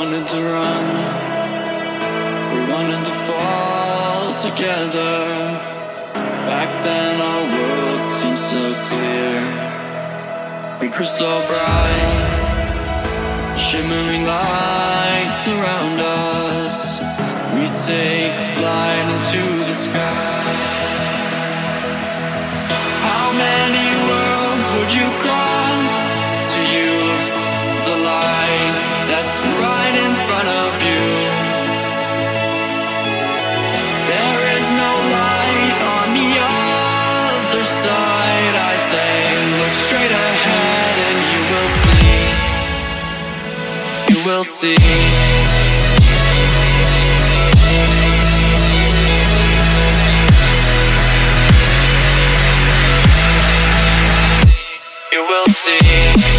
wanted to run, we wanted to fall together. Back then, our world seemed so clear. We grew so bright, shimmering lights around us. We take flight into the sky. How many worlds would you cross to use the light that's right will see. You will see.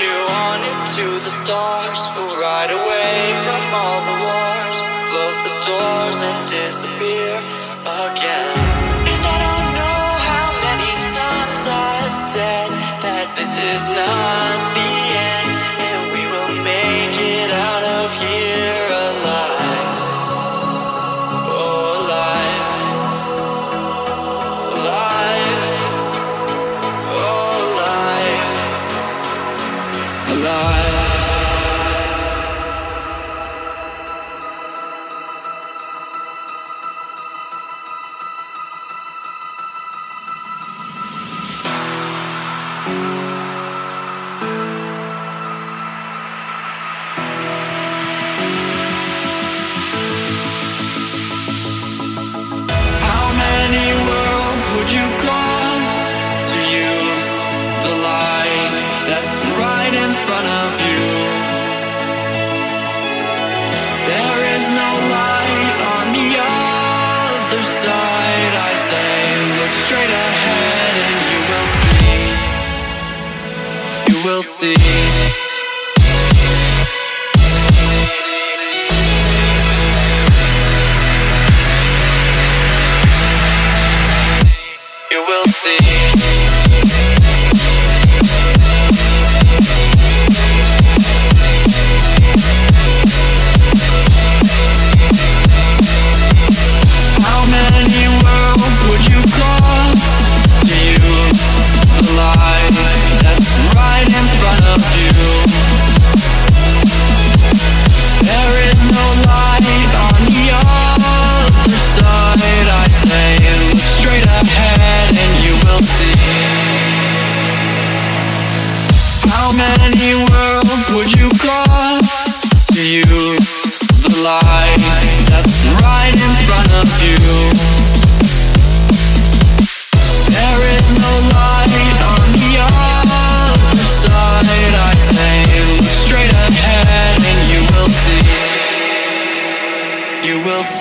You on into the stars. We'll ride away from all the wars. Alive. Front of you? There is no light on the other side. I say, look straight ahead and you will see. You will see. You will see.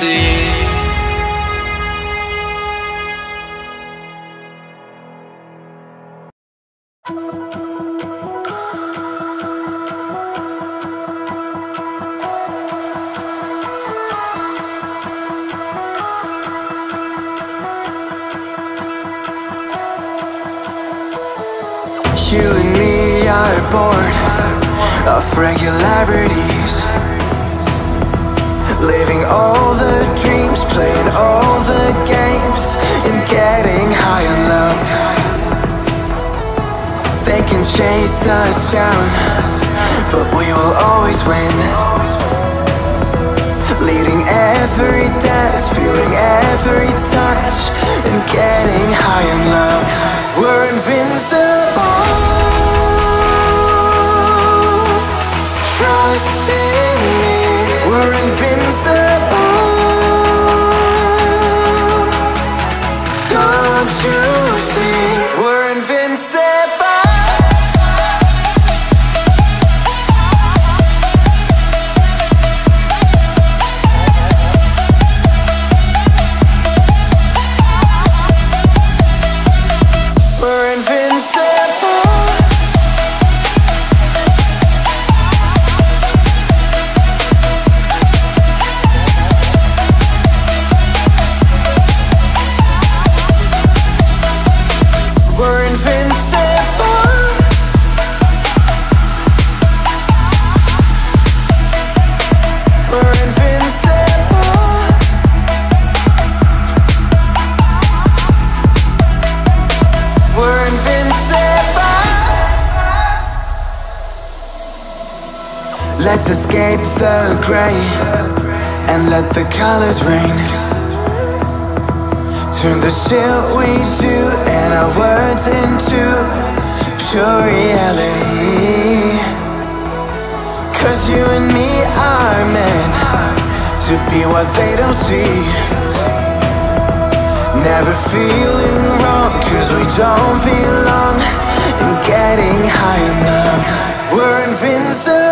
You and me are bored of regularities. Living all the dreams, playing all the games, and getting high on love. They can chase us down, but we will always win. Leading every dance, feeling every touch, and getting high in love. We're invincible. Trust in me. We're invincible. Let's escape the gray and let the colors rain. Turn the shit we do and our words into pure reality. Cause you and me are meant to be what they don't see. Never feeling wrong cause we don't belong in getting high love. We're invincible.